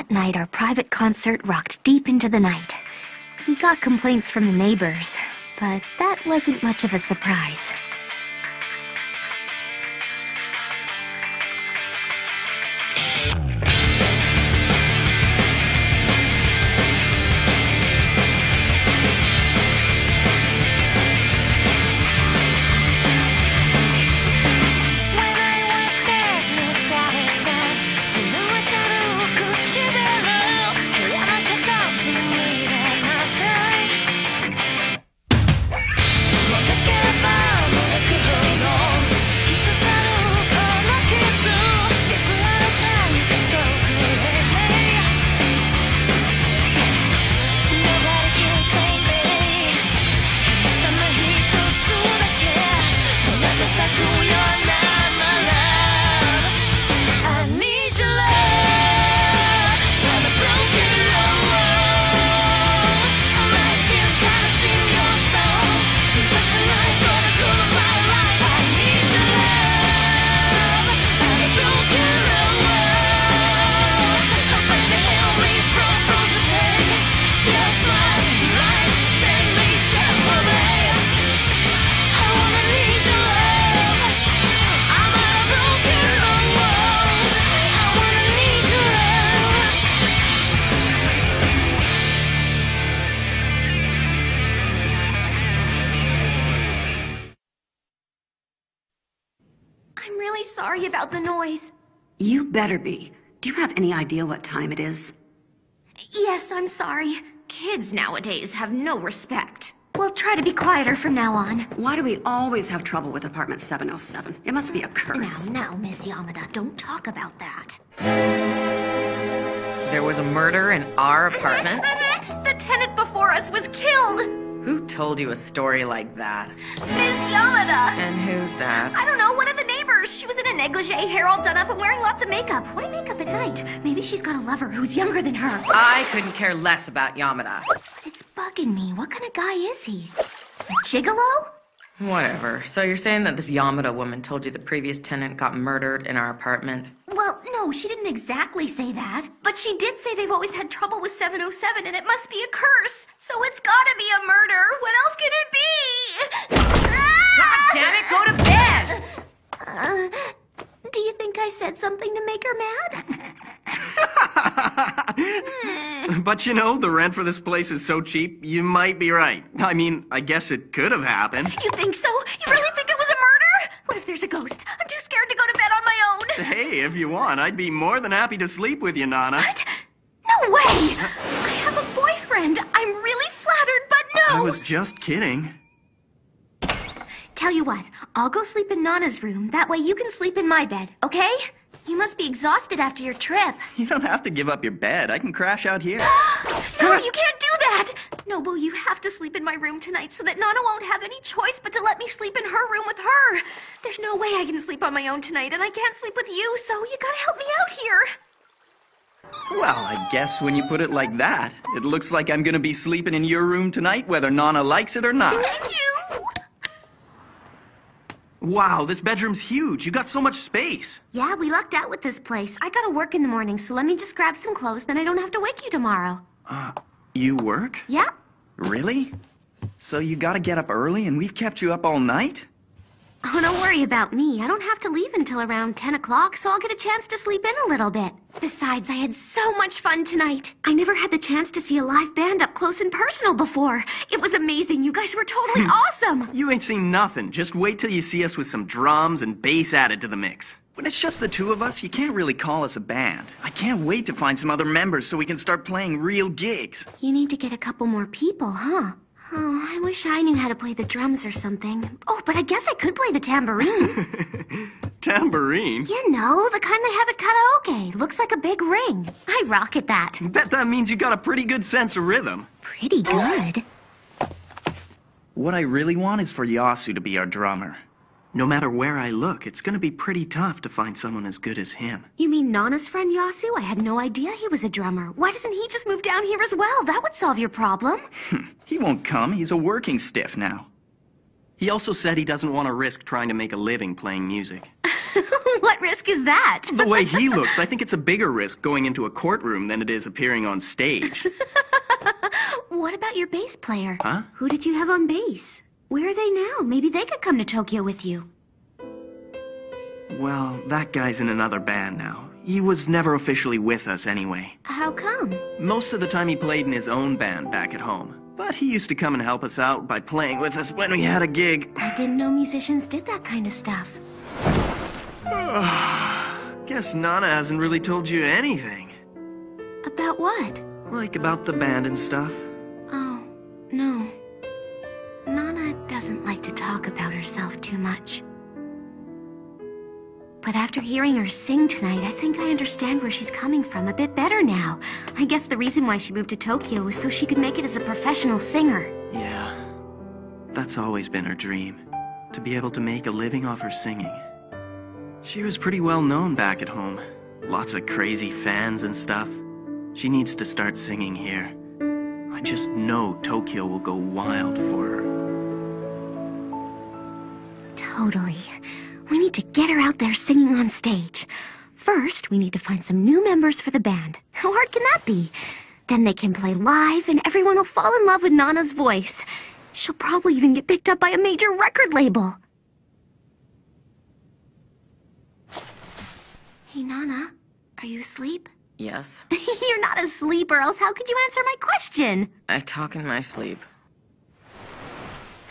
That night, our private concert rocked deep into the night. We got complaints from the neighbors, but that wasn't much of a surprise. About the noise. You better be. Do you have any idea what time it is? Yes, I'm sorry. Kids nowadays have no respect. We'll try to be quieter from now on. Why do we always have trouble with apartment 707? It must be a curse. Now, Miss Yamada, don't talk about that. There was a murder in our apartment? the tenant before us was killed! Who told you a story like that? Miss Yamada! And who's that? I don't know, one of the neighbors. She was in a negligee, hair all done up, and wearing lots of makeup. Why makeup at night? Maybe she's got a lover who's younger than her. I couldn't care less about Yamada. But it's bugging me. What kind of guy is he? A gigolo? Whatever. So you're saying that this Yamada woman told you the previous tenant got murdered in our apartment? Well, no, she didn't exactly say that. But she did say they've always had trouble with 707 and it must be a curse. So it's gotta be a murder. What else can it be? God damn it, go to bed! Uh, do you think I said something to make her mad? But you know, the rent for this place is so cheap, you might be right. I mean, I guess it could have happened. You think so? You really think it was a murder? What if there's a ghost? I'm too scared to go to bed on my own. Hey, if you want, I'd be more than happy to sleep with you, Nana. What? No way! I have a boyfriend. I'm really flattered, but no. I was just kidding. Tell you what, I'll go sleep in Nana's room. That way you can sleep in my bed, okay? You must be exhausted after your trip. You don't have to give up your bed. I can crash out here. No, you can't do that! Nobu, you have to sleep in my room tonight so that Nana won't have any choice but to let me sleep in her room with her. There's no way I can sleep on my own tonight, and I can't sleep with you, so you gotta help me out here. Well, I guess when you put it like that, it looks like I'm gonna be sleeping in your room tonight, whether Nana likes it or not. Thank you! Wow, this bedroom's huge. You got so much space. Yeah, we lucked out with this place. I gotta work in the morning, so let me just grab some clothes, then I don't have to wake you tomorrow. Uh, you work? Yeah? Really? So you gotta get up early and we've kept you up all night? Oh, don't worry about me. I don't have to leave until around 10 o'clock, so I'll get a chance to sleep in a little bit. Besides, I had so much fun tonight. I never had the chance to see a live band up close and personal before. It was amazing. You guys were totally hmm. awesome. You ain't seen nothing. Just wait till you see us with some drums and bass added to the mix. When it's just the two of us, you can't really call us a band. I can't wait to find some other members so we can start playing real gigs. You need to get a couple more people, huh? Oh, I wish I knew how to play the drums or something. Oh, but I guess I could play the tambourine. Tambourine? you know, the kind they have at karaoke. Looks like a big ring. I rock at that. Bet that means you got a pretty good sense of rhythm. Pretty good. What I really want is for Yasu to be our drummer. No matter where I look, it's gonna be pretty tough to find someone as good as him. You mean Nana's friend Yasu? I had no idea he was a drummer. Why doesn't he just move down here as well? That would solve your problem. Hmm, he won't come, he's a working stiff now. He also said he doesn't want to risk trying to make a living playing music. what risk is that? The way he looks, I think it's a bigger risk going into a courtroom than it is appearing on stage. What about your bass player? Huh? Who did you have on bass? Where are they now? Maybe they could come to Tokyo with you. Well, that guy's in another band now. He was never officially with us anyway. How come? Most of the time he played in his own band back at home. But he used to come and help us out by playing with us when we had a gig. I didn't know musicians did that kind of stuff. Guess Nana hasn't really told you anything. About what? Like about the band and stuff. Herself too much. But after hearing her sing tonight, I think I understand where she's coming from a bit better now. I guess the reason why she moved to Tokyo was so she could make it as a professional singer. Yeah. That's always been her dream. To be able to make a living off her singing. She was pretty well known back at home. Lots of crazy fans and stuff. She needs to start singing here. I just know Tokyo will go wild for her. Totally. We need to get her out there singing on stage. First, we need to find some new members for the band. How hard can that be? Then they can play live and everyone will fall in love with Nana's voice. She'll probably even get picked up by a major record label. Hey, Nana, are you asleep? Yes. You're not asleep, or else how could you answer my question? I talk in my sleep.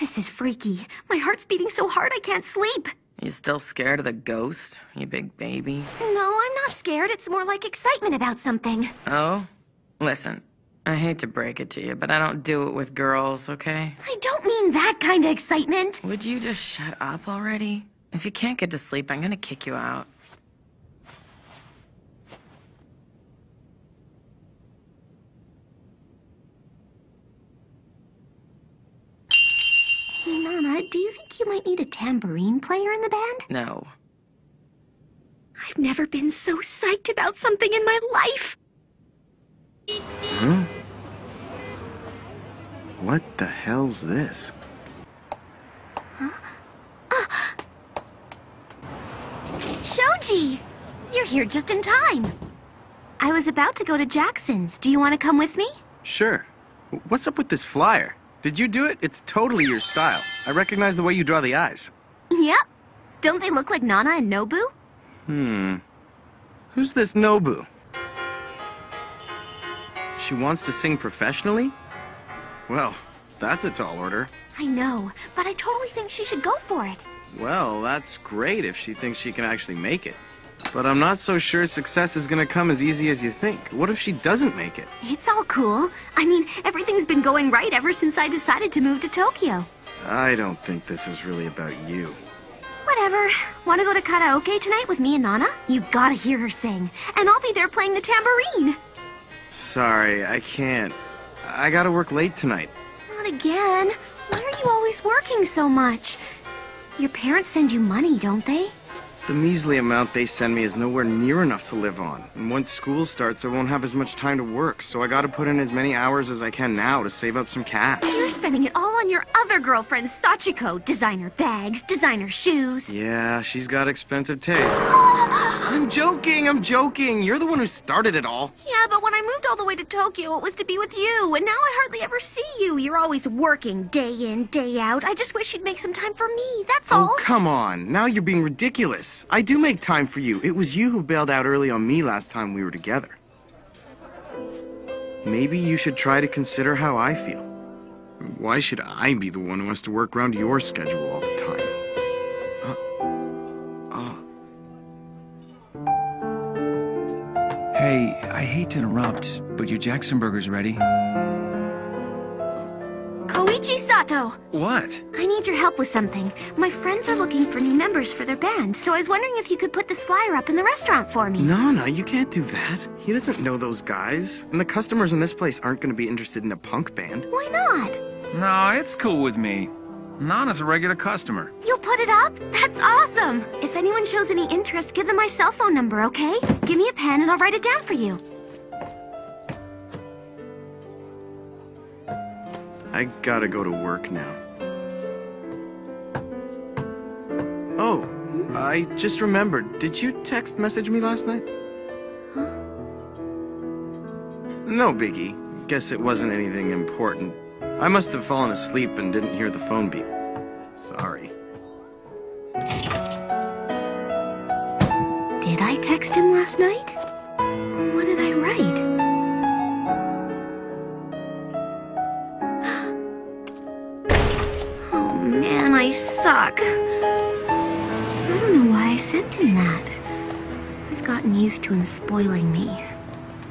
This is freaky. My heart's beating so hard I can't sleep. You still scared of the ghost, you big baby? No, I'm not scared. It's more like excitement about something. Oh? Listen, I hate to break it to you, but I don't do it with girls, okay? I don't mean that kind of excitement. Would you just shut up already? If you can't get to sleep, I'm gonna kick you out. Hey, Nana, do you think you might need a tambourine player in the band? No. I've never been so psyched about something in my life. Huh? What the hell's this? Uh. Shoji! You're here just in time. I was about to go to Jackson's. Do you want to come with me? Sure. What's up with this flyer? Did you do it? It's totally your style. I recognize the way you draw the eyes. Yep. Don't they look like Nana and Nobu? Hmm. Who's this Nobu? She wants to sing professionally? Well, that's a tall order. I know, but I totally think she should go for it. Well, that's great if she thinks she can actually make it. But I'm not so sure success is gonna come as easy as you think. What if she doesn't make it? It's all cool. I mean, everything's been going right ever since I decided to move to Tokyo. I don't think this is really about you. Whatever. Want to go to karaoke tonight with me and Nana? You gotta hear her sing. And I'll be there playing the tambourine. Sorry, I can't. I gotta work late tonight. Not again. Why are you always working so much? Your parents send you money, don't they? The measly amount they send me is nowhere near enough to live on. And once school starts, I won't have as much time to work, so I gotta put in as many hours as I can now to save up some cash. You're spending it all on your other girlfriend, Sachiko. Designer bags, designer shoes. Yeah, she's got expensive taste. I'm joking, I'm joking. You're the one who started it all. Yeah, but when I moved all the way to Tokyo, it was to be with you, and now I hardly ever see you. You're always working, day in, day out. I just wish you'd make some time for me, that's oh, all. Oh, come on. Now you're being ridiculous. I do make time for you. It was you who bailed out early on me last time we were together. Maybe you should try to consider how I feel. Why should I be the one who has to work around your schedule all the time? Uh, uh. Hey, I hate to interrupt, but your Jackson Burger's ready. Koichi Sato! What? I need your help with something. My friends are looking for new members for their band, so I was wondering if you could put this flyer up in the restaurant for me. No, no, you can't do that. He doesn't know those guys. And the customers in this place aren't going to be interested in a punk band. Why not? No, it's cool with me. Nana's a regular customer. You'll put it up? That's awesome! If anyone shows any interest, give them my cell phone number, okay? Give me a pen and I'll write it down for you. I gotta go to work now. Oh, I just remembered. Did you text message me last night? Huh? No biggie. Guess it wasn't anything important. I must have fallen asleep and didn't hear the phone beep. Sorry. Did I text him last night? I don't know why I sent him that. I've gotten used to him spoiling me.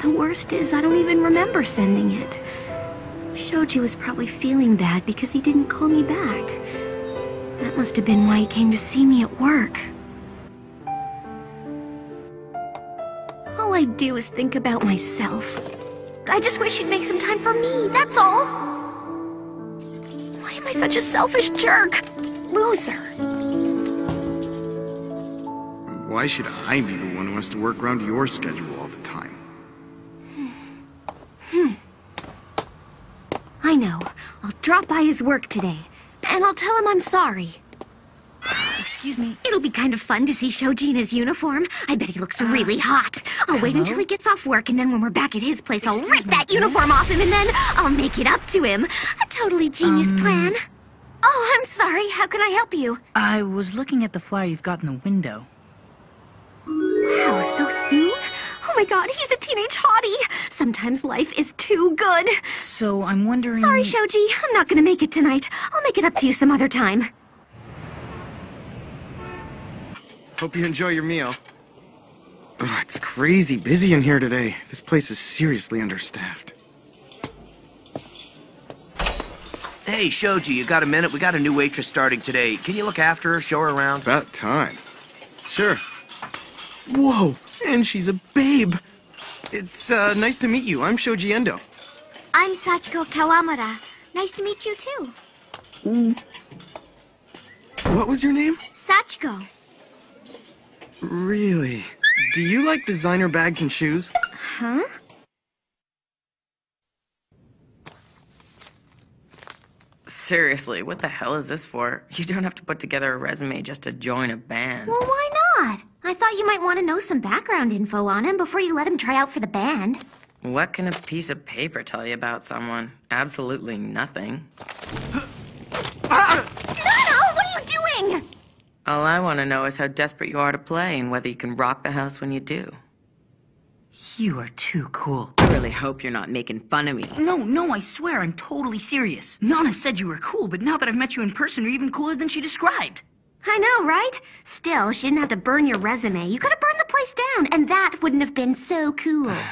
The worst is, I don't even remember sending it. Shoji was probably feeling bad because he didn't call me back. That must have been why he came to see me at work. All I do is think about myself. I just wish you'd make some time for me, that's all. Why am I such a selfish jerk? Loser. Why should I be the one who has to work around your schedule all the time? Hmm. hmm. I know. I'll drop by his work today. And I'll tell him I'm sorry. Excuse me. It'll be kind of fun to see Shoji in his uniform. I bet he looks uh, really hot. I'll wait until he gets off work, and then when we're back at his place, I'll rip that uniform off him, and then I'll make it up to him. A totally genius um, plan. Oh, I'm sorry. How can I help you? I was looking at the flyer you've got in the window. Wow, so soon? Oh my god, he's a teenage hottie. Sometimes life is too good. So I'm wondering. Sorry, Shoji. I'm not gonna make it tonight. I'll make it up to you some other time. Hope you enjoy your meal. Ugh, it's crazy busy in here today. This place is seriously understaffed. Hey, Shoji, you got a minute? We got a new waitress starting today. Can you look after her, show her around? About time. Sure. Whoa, and she's a babe. It's uh, nice to meet you. I'm Shoji Endo. I'm Sachiko Kawamura. Nice to meet you too. What was your name? Sachiko. Really? Do you like designer bags and shoes? Huh? Seriously, what the hell is this for? You don't have to put together a resume just to join a band. Well, why not? I thought you might want to know some background info on him before you let him try out for the band. What can a piece of paper tell you about someone? Absolutely nothing. Nana, what are you doing? All I want to know is how desperate you are to play and whether you can rock the house when you do. You are too cool. I really hope you're not making fun of me. No, no, I swear I'm totally serious. Nana said you were cool, but now that I've met you in person, you're even cooler than she described. I know, right? Still, she didn't have to burn your resume. You could have burned the place down, and that wouldn't have been so cool.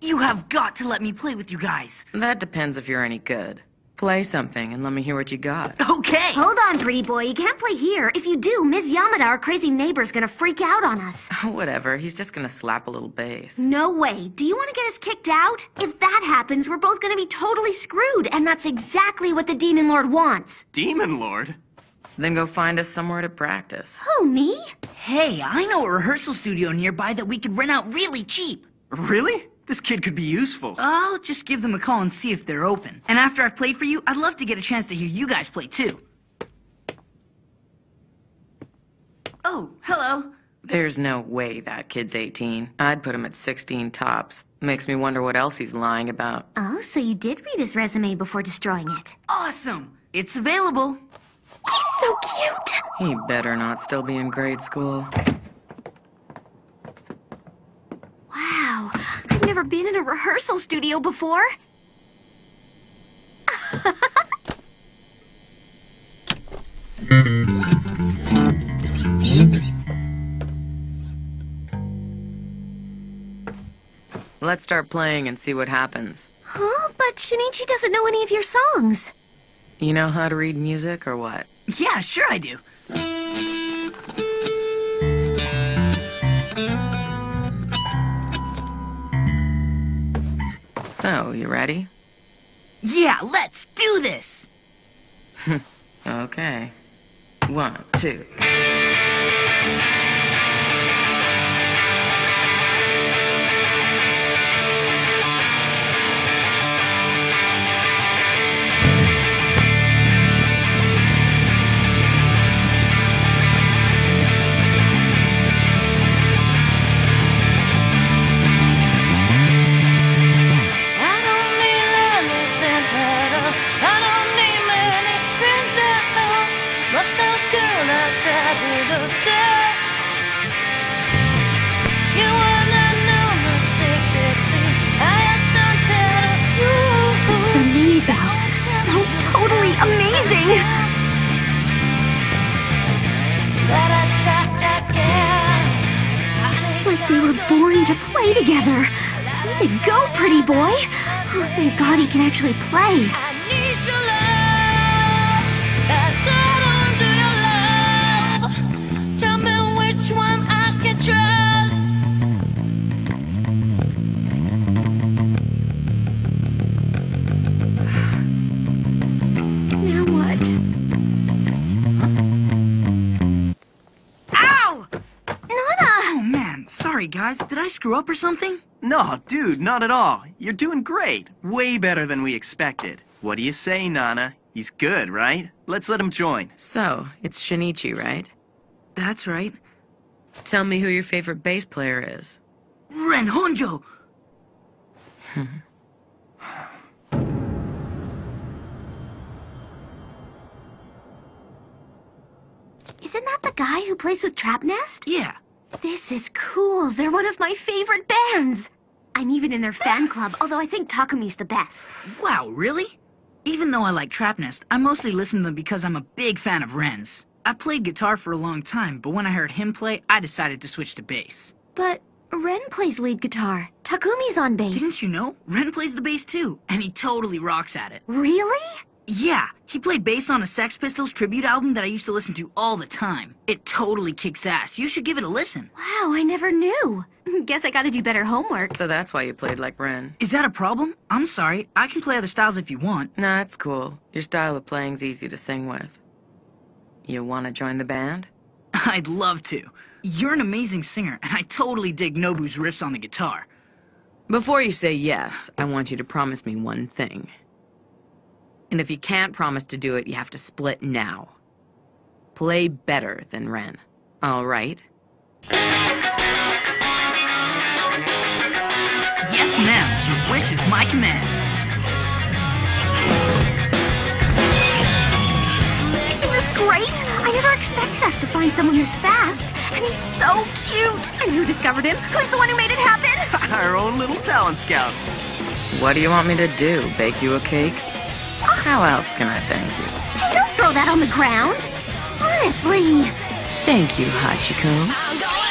You have got to let me play with you guys. That depends if you're any good. Play something and let me hear what you got. Okay. Hold on, pretty boy. You can't play here. If you do, Ms. Yamada, our crazy neighbor's gonna freak out on us. Whatever, he's just gonna slap a little bass. No way. Do you want to get us kicked out? If that happens, we're both gonna be totally screwed, and that's exactly what the Demon Lord wants. Demon Lord? Then go find us somewhere to practice. Who, me? Hey, I know a rehearsal studio nearby that we could rent out really cheap. Really? This kid could be useful. I'll just give them a call and see if they're open. And after I've played for you, I'd love to get a chance to hear you guys play too. Oh, hello. There's no way that kid's 18. I'd put him at 16 tops. Makes me wonder what else he's lying about. Oh, so you did read his resume before destroying it. Awesome. It's available. He's so cute. He better not still be in grade school. Wow, I've never been in a rehearsal studio before. Let's start playing and see what happens. Huh? But Shinichi doesn't know any of your songs. You know how to read music or what? Yeah, sure I do. So, you ready? Yeah, let's do this. Okay. One, two. To play together. Way to go, pretty boy. Oh, thank God he can actually play. Guys. Did I screw up or something? No, dude, not at all. You're doing great. Way better than we expected. What do you say, Nana? He's good, right? Let's let him join. So, it's Shinichi, right? That's right. Tell me who your favorite bass player is. Ren Honjo! Isn't that the guy who plays with Trapnest? Yeah. This is cool. They're one of my favorite bands. I'm even in their fan club, although I think Takumi's the best. Wow, really? Even though I like Trapnest, I mostly listen to them because I'm a big fan of Ren's. I played guitar for a long time, but when I heard him play, I decided to switch to bass. But Ren plays lead guitar. Takumi's on bass. Didn't you know? Ren plays the bass too, and he totally rocks at it. Really? Yeah, he played bass on a Sex Pistols tribute album that I used to listen to all the time. It totally kicks ass. You should give it a listen. Wow, I never knew. Guess I gotta do better homework. So that's why you played like Ren. Is that a problem? I'm sorry. I can play other styles if you want. Nah, it's cool. Your style of playing's easy to sing with. You want to join the band? I'd love to. You're an amazing singer, and I totally dig Nobu's riffs on the guitar. Before you say yes, I want you to promise me one thing. And if you can't promise to do it, you have to split now. Play better than Ren. All right? Yes, ma'am. Your wish is my command. Isn't this great? I never expected us to find someone this fast. And he's so cute. And who discovered him? Who's the one who made it happen? Our own little talent scout. What do you want me to do? Bake you a cake? How else can I thank you? Hey, don't throw that on the ground. Honestly. Thank you, Hachiko. I'm going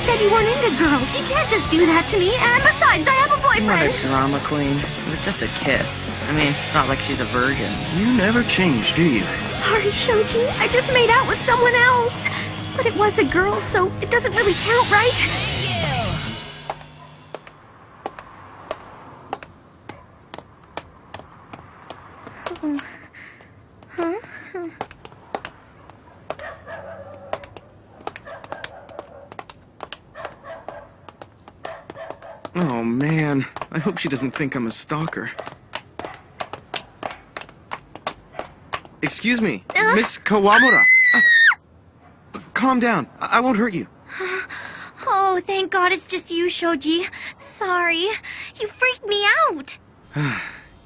said you weren't into girls. You can't just do that to me. And besides, I have a boyfriend. What a drama queen. It was just a kiss. I mean, it's not like she's a virgin. You never change, do you? Sorry, Shoji. I just made out with someone else. But it was a girl, so it doesn't really count, right? Oh man, I hope she doesn't think I'm a stalker. Excuse me, Miss Kawamura. Uh, calm down. I-, I won't hurt you. Oh, thank God it's just you, Shoji. Sorry. You freaked me out.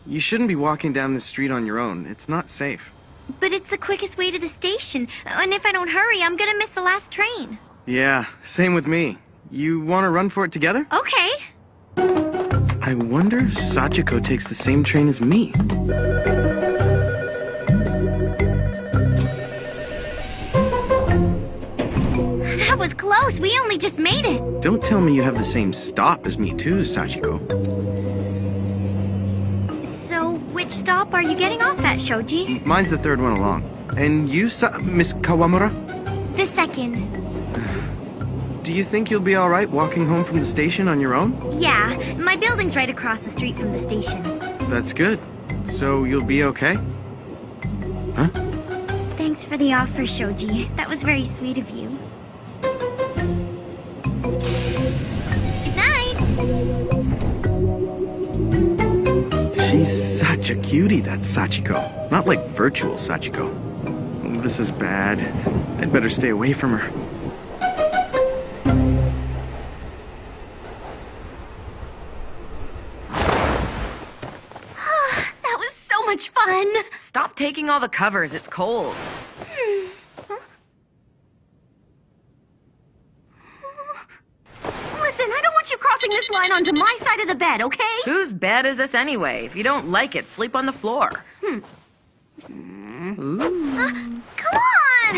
You shouldn't be walking down this street on your own. It's not safe. But it's the quickest way to the station. And if I don't hurry, I'm gonna miss the last train. Yeah, same with me. You want to run for it together? Okay. I wonder if Sachiko takes the same train as me. That was close. We only just made it. Don't tell me you have the same stop as me too, Sachiko. So, which stop are you getting off at, Shoji? Mine's the third one along. And you, Sa- Miss Kawamura? The second. Do you think you'll be alright walking home from the station on your own? Yeah, my building's right across the street from the station. That's good. So you'll be okay? Huh? Thanks for the offer, Shoji. That was very sweet of you. Good night. She's such a cutie, that Sachiko. Not like virtual Sachiko. This is bad. I'd better stay away from her. Much fun. Stop taking all the covers. It's cold. Listen, I don't want you crossing this line onto my side of the bed, okay? Whose bed is this anyway? If you don't like it, sleep on the floor. Hmm. Ooh, Come on!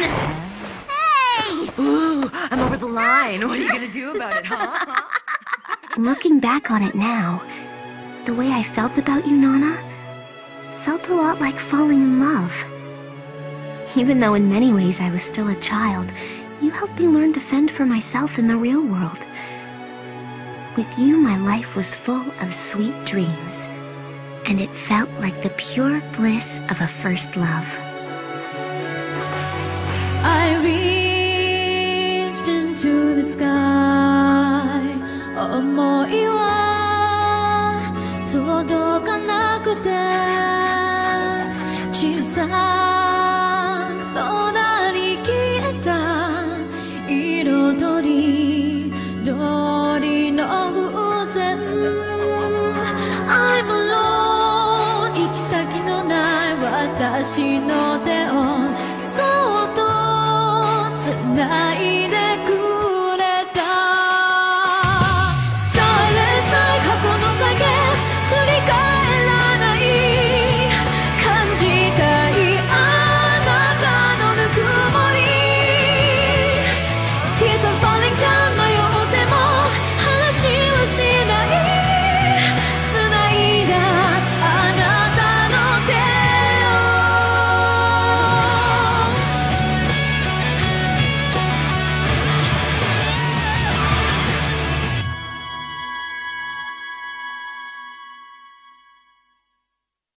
Hey! Ooh, I'm over the line. What are you gonna do about it, huh? Looking back on it now, the way I felt about you, Nana, felt a lot like falling in love. Even though in many ways I was still a child, you helped me learn to fend for myself in the real world. With you, my life was full of sweet dreams, and it felt like the pure bliss of a first love. I reached into the sky 思い